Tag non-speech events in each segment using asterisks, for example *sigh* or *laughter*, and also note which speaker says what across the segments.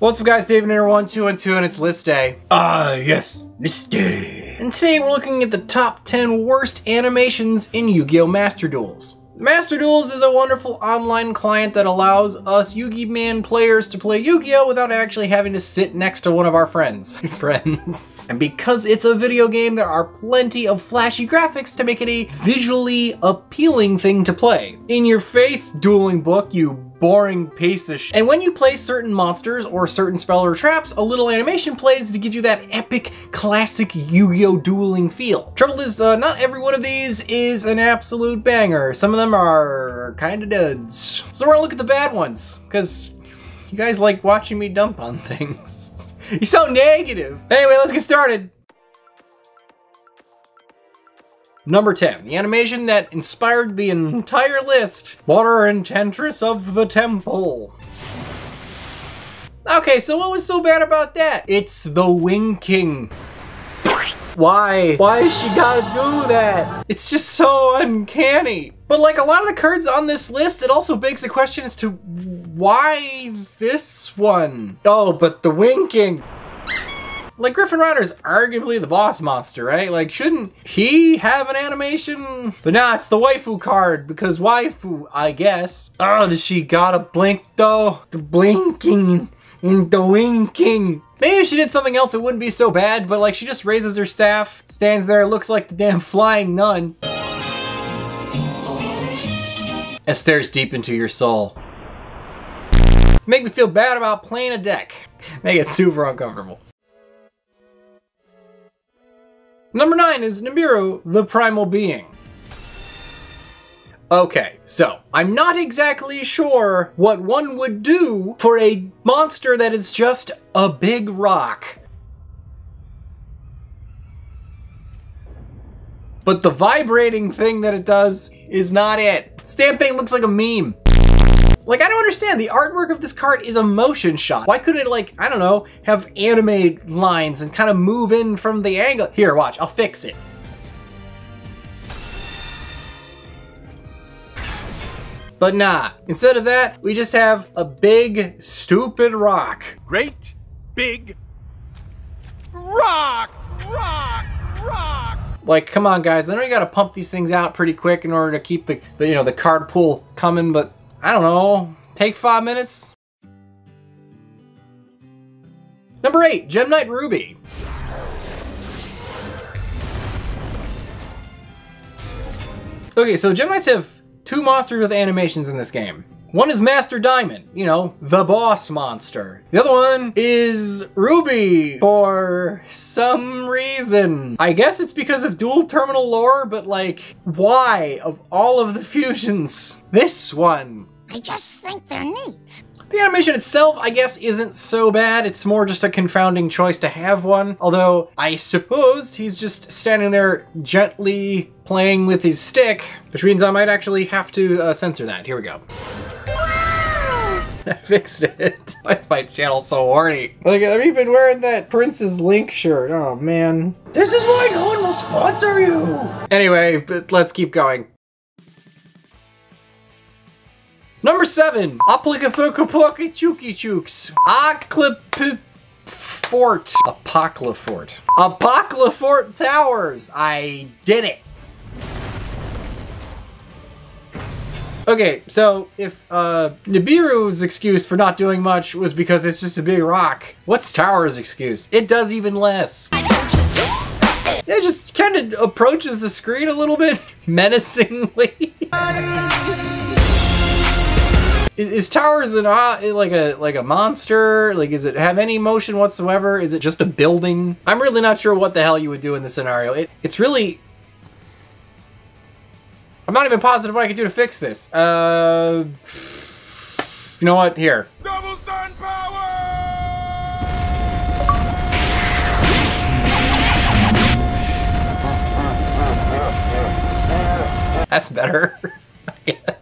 Speaker 1: What's up guys, Davinator, 1212 and it's list day.
Speaker 2: Ah, yes, list day.
Speaker 1: And today we're looking at the top 10 worst animations in Yu-Gi-Oh! Master Duels. Master Duels is a wonderful online client that allows us Yu-Gi Man players to play Yu-Gi-Oh! without actually having to sit next to one of our friends. *laughs* friends. And because it's a video game, there are plenty of flashy graphics to make it a visually appealing thing to play. In your face, dueling book, you boring piece of sh. And when you play certain monsters or certain spell or traps, a little animation plays to give you that epic, classic Yu-Gi-Oh! dueling feel. Trouble is, uh, not every one of these is an absolute banger. Some of them are kinda duds. So we're gonna look at the bad ones, because you guys like watching me dump on *laughs* things. *laughs* You're so negative. Anyway, let's get started. Number 10, the animation that inspired the entire list. Water Enchantress of the Temple. Okay, so what was so bad about that? It's the winking. Why? Why she gotta do that? It's just so uncanny. But like a lot of the cards on this list, it also begs the question as to why this one? Oh, but the winking. Like, Griffin Rider is arguably the boss monster, right? Like, shouldn't he have an animation? But nah, it's the waifu card, because waifu, I guess. Oh, does she gotta blink, though? The blinking and the winking. Maybe if she did something else, it wouldn't be so bad, but like, she just raises her staff, stands there, looks like the damn flying nun. And stares deep into your soul. Make me feel bad about playing a deck. Make it super uncomfortable. Number 9 is Nibiru, the Primal Being. Okay, so I'm not exactly sure what one would do for a monster that is just a big rock. But the vibrating thing that it does is not it. Thing looks like a meme. Like, I don't understand. The artwork of this card is a motion shot. Why couldn't it, like, I don't know, have anime lines and kind of move in from the angle? Here, watch. I'll fix it. But nah. Instead of that, we just have a big, stupid rock.
Speaker 2: Great, big, rock, rock, rock.
Speaker 1: Like, come on, guys. I know you gotta pump these things out pretty quick in order to keep the, the you know, the card pool coming, but I don't know, take five minutes? Number eight, Gem Knight Ruby. Okay, so Gem Knights have two monsters with animations in this game. One is Master Diamond, you know, the boss monster. The other one is Ruby for some reason. I guess it's because of Duel Terminal lore, but like, why of all of the fusions? This one.
Speaker 3: I just think they're neat.
Speaker 1: The animation itself, I guess, isn't so bad. It's more just a confounding choice to have one. Although, I suppose he's just standing there gently playing with his stick, which means I might actually have to uh, censor that. Here we go. *laughs* I fixed it. *laughs* Why is my channel so horny? Like, I'm even wearing that Prince's Link shirt. Oh, man. This is why no one will sponsor you! Anyway, let's keep going. Number seven, Aplicafukapuka Chuki Chooks. Aclipfort. Apocalyphort. Apoqliphort Towers. I did it. Okay, so if uh, Nibiru's excuse for not doing much was because it's just a big rock, what's Tower's excuse? It does even less. It just kind of approaches the screen a little bit *laughs* menacingly. *laughs* Is, is Towers an uh, like a like a monster? Like, is it have any motion whatsoever? Is it just a building? I'm really not sure what the hell you would do in this scenario. It it's really. I'm not even positive what I could do to fix this. Uh, you know what? Here.
Speaker 2: Double sun power. *laughs*
Speaker 1: That's better. *laughs*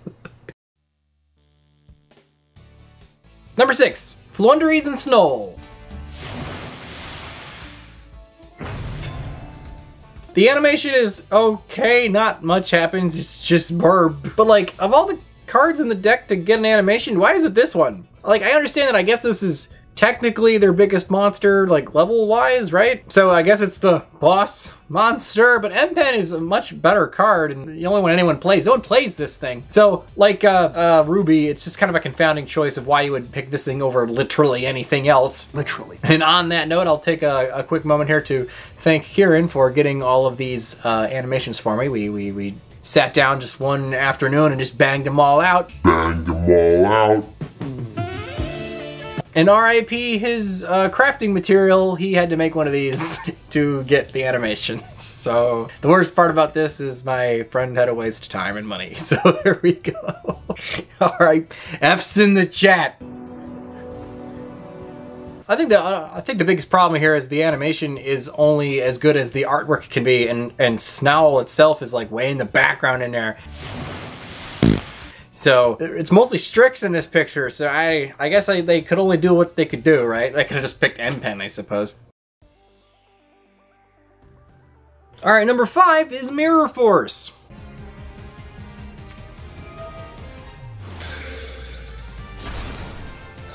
Speaker 1: Number six, Floowandereeze and Snowl. The animation is okay, not much happens, it's just burb. But like, of all the cards in the deck to get an animation, why is it this one? Like, I understand that I guess this is technically their biggest monster, like level wise, right? So I guess it's the boss monster, but Empen is a much better card and the only one anyone plays. No one plays this thing. So like uh, uh, Ruby, it's just kind of a confounding choice of why you would pick this thing over literally anything else.
Speaker 4: Literally.
Speaker 1: And on that note, I'll take a, a quick moment here to thank Kieran for getting all of these uh, animations for me. We, we, we sat down just one afternoon and just banged them all out.
Speaker 5: banged them all out.
Speaker 1: And RIP his uh, crafting material, he had to make one of these *laughs* to get the animation. *laughs* So the worst part about this is my friend had to waste time and money. *laughs* So there we go. All right, F's in the chat. I think the uh, I think the biggest problem here is the animation is only as good as the artwork can be, and and Snowl itself is like way in the background in there. So it's mostly Strix in this picture. So I I guess I, they could only do what they could do, right? They could have just picked Empen, I suppose. All right, number five is Mirror Force.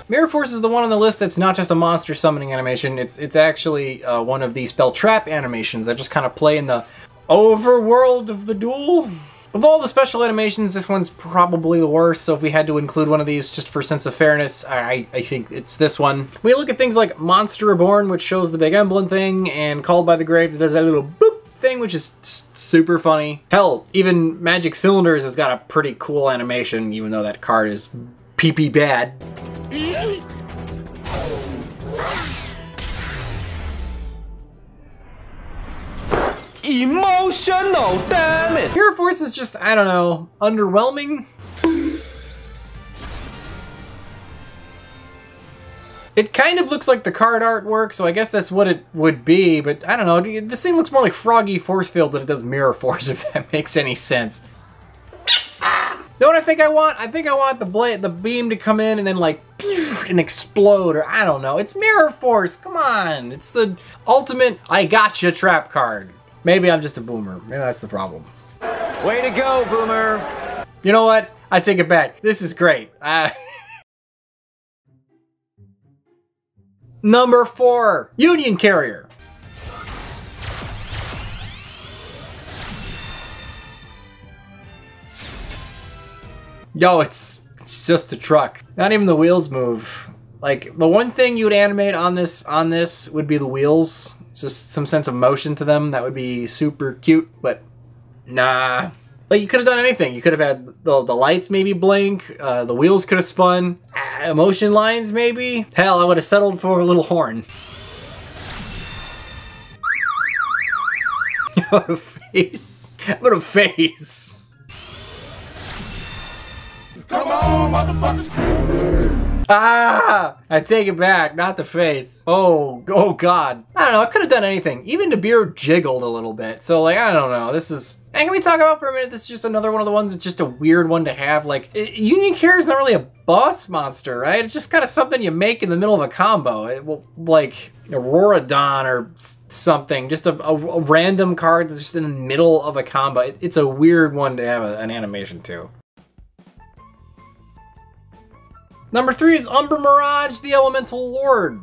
Speaker 1: Mirror Force is the one on the list that's not just a monster summoning animation. It's it's actually uh, one of the spell trap animations that just kind of play in the overworld of the duel. Of all the special animations, this one's probably the worst, so if we had to include one of these just for sense of fairness, I, I think it's this one. We look at things like Monster Reborn, which shows the big emblem thing, and Called by the Grave that does that little boop thing, which is super funny. Hell, even Magic Cylinders has got a pretty cool animation, even though that card is pee-pee bad.
Speaker 4: Emotional, damn it!
Speaker 1: Mirror Force is just, I don't know, underwhelming. It kind of looks like the card artwork, so I guess that's what it would be, but I don't know, this thing looks more like Froggy Force Field than it does Mirror Force, *laughs* if that makes any sense. Know what I think I want? I think I want the blade, the beam to come in and then like *laughs* and explode, or I don't know. It's Mirror Force. Come on, it's the ultimate I gotcha trap card. Maybe I'm just a boomer. Maybe that's the problem.
Speaker 4: Way to go, Boomer!
Speaker 1: You know what? I take it back. This is great. Uh, *laughs* Number four, Union Carrier. Yo, it's it's just a truck. Not even the wheels move. Like the one thing you would animate on this on this would be the wheels. Just some sense of motion to them. That would be super cute, but nah. Like you could have done anything. You could have had the, the lights maybe blink. Uh, the wheels could have spun. Uh, emotion lines maybe. Hell, I would have settled for a little horn. *laughs* what a face! What a face! Ah! I take it back, not the face. Oh, oh god. I don't know, I could have done anything. Even the beard jiggled a little bit. So, like, I don't know. This is. And can we talk about for a minute? This is just another one of the ones It's just a weird one to have. Like, i- Union Care is not really a boss monster, right? It's just kind of something you make in the middle of a combo. It like, Aurora Dawn or something. Just a, a, a random card that's just in the middle of a combo. It- it's a weird one to have a- an animation to. Number three is Umbramirage, the Elemental Lord.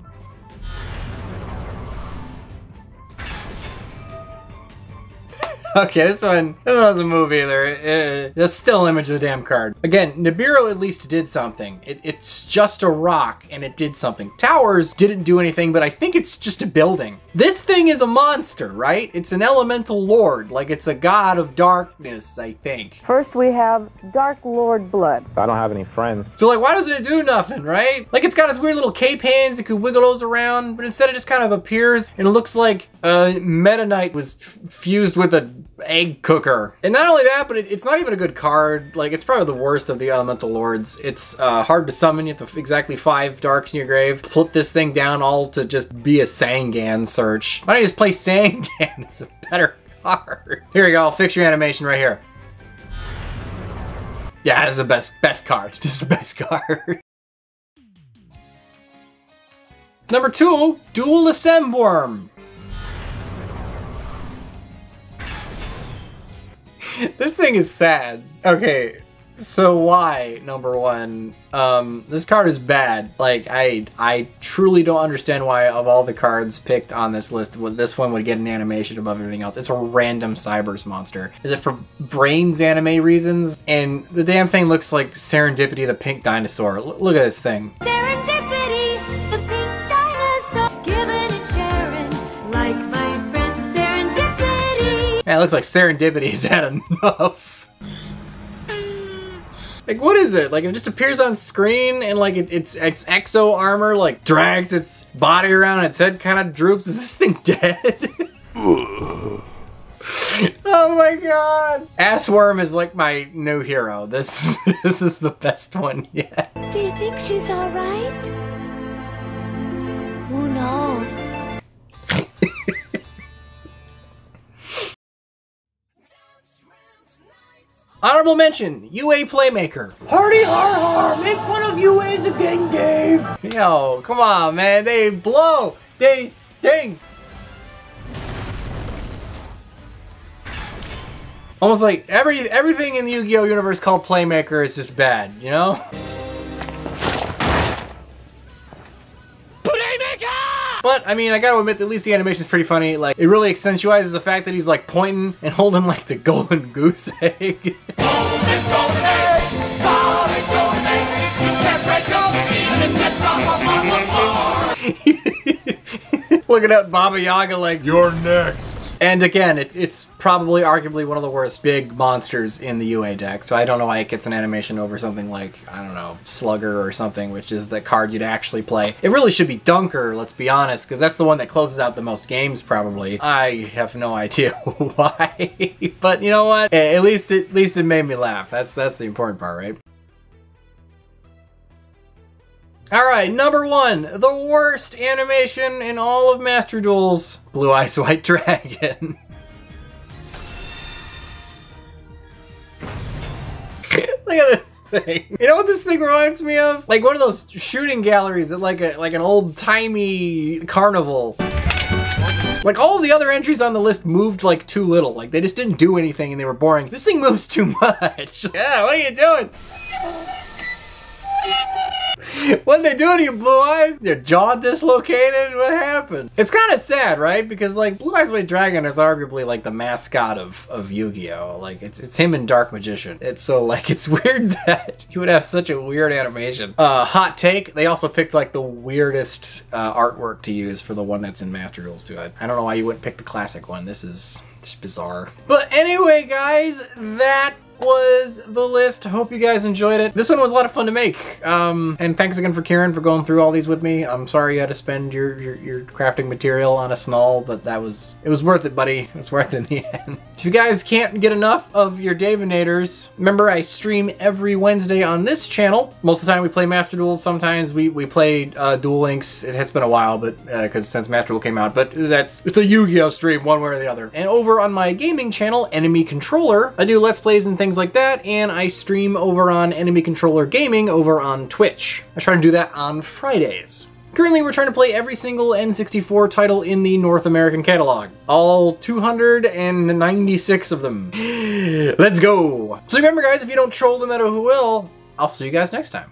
Speaker 1: *laughs* Okay, this one, this one doesn't move either. Uh, That's still an image of the damn card. Again, Nibiru at least did something. It, it's just a rock, and it did something. Towers didn't do anything, but I think it's just a building. This thing is a monster, right? It's an elemental lord, like it's a god of darkness, I think.
Speaker 6: First, we have Dark Lord Blood.
Speaker 4: I don't have any friends.
Speaker 1: So like, why doesn't it do nothing, right? Like it's got its weird little cape hands, it could wiggle those around, but instead it just kind of appears and it looks like uh, Meta Knight was f- fused with a egg cooker. And not only that, but it, it's not even a good card. Like it's probably the worst of the Elemental Lords. It's uh, hard to summon. You have to exactly five darks in your grave. Put this thing down all to just be a Sangan search. Why don't you just play *laughs* Sangan? It's a better card. Here we go. Fix your animation right here. Yeah, it's the best best card. *laughs* Just the best card. *laughs* Number two, Dual Assembwurm. *laughs* this thing is sad. Okay, So why number one? Um, this card is bad. Like I, I truly don't understand why of all the cards picked on this list, this one would get an animation above everything else. It's a random Cyberse monster. Is it for VRAINS anime reasons? And the damn thing looks like Serendipity, the pink dinosaur. L- look at this thing.
Speaker 7: Serendipity, looks like serendipity.
Speaker 1: Serendipity's had enough. Like what is it? Like it just appears on screen and like it, it's its exo armor like drags its body around, its head kind of droops. Is this thing dead? *laughs* oh my god! Assworm is like my new hero. This *laughs* this is the best one yet.
Speaker 7: Do you think she's alright? Who knows?
Speaker 1: Honorable mention, UA Playmaker. Hardy har har, make fun of UAs again, Dave. Yo, come on, man. They blow. They sting. Almost like every everything in the Yu-Gi-Oh universe called Playmaker is just bad, you know? But I mean, I gotta admit, at least the animation's pretty funny. Like, it really accentuates the fact that he's like pointing and *laughs* holding like the golden goose egg. Looking at Baba Yaga like
Speaker 5: You're next.
Speaker 1: And again, it's it's probably arguably one of the worst big monsters in the UA deck. So I don't know why it gets an animation over something like I don't know Slugger or something, which is the card you'd actually play. It really should be Dunker. Let's be honest, because that's the one that closes out the most games probably. I have no idea *laughs* why, but you know what? At least it at least it made me laugh. That's that's the important part, right? Alright, number one, the worst animation in all of Master Duels Blue Eyes White Dragon. *laughs* Look at this thing. You know what this thing reminds me of? Like one of those shooting galleries at like a like an old timey carnival. Like all the other entries on the list moved like too little. Like they just didn't do anything and they were boring. This thing moves too *laughs* much. yeah, what are you doing? *laughs* What they do to you, Blue Eyes? Your jaw dislocated? What happened? It's kind of sad, right? Because like Blue Eyes White Dragon is arguably like the mascot of, of Yu-Gi-Oh. Like it's it's him and Dark Magician. It's so like it's *laughs* weird that you would have such a weird animation. Uh, hot take. They also picked like the weirdest uh, artwork to use for the one that's in Master Duels too. I, I don't know why you wouldn't pick the classic one. This is it's bizarre. But anyway, guys, that was the list. Hope you guys enjoyed it. This one was a lot of fun to make. Um, and thanks again for Kieran for going through all these with me. I'm sorry you had to spend your, your, your crafting material on a snull, but that was, it was worth it, buddy. It was worth it in the *laughs* end. If you guys can't get enough of your Davinators, remember I stream every Wednesday on this channel. Most of the time we play Master Duels. Sometimes we, we play uh, Duel Links. It has been a while, but because since Master Duel came out, but that's, it's a Yu-Gi-Oh stream one way or the other. And over on my gaming channel, Enemy Controller, I do Let's Plays and things like that, and I stream over on Enemy Controller Gaming over on Twitch. I try to do that on Fridays. Currently, we're trying to play every single N64 title in the North American catalog. All 296 of them. *gasps* Let's go! So remember guys, if you don't troll the meta, who will? I'll see you guys next time.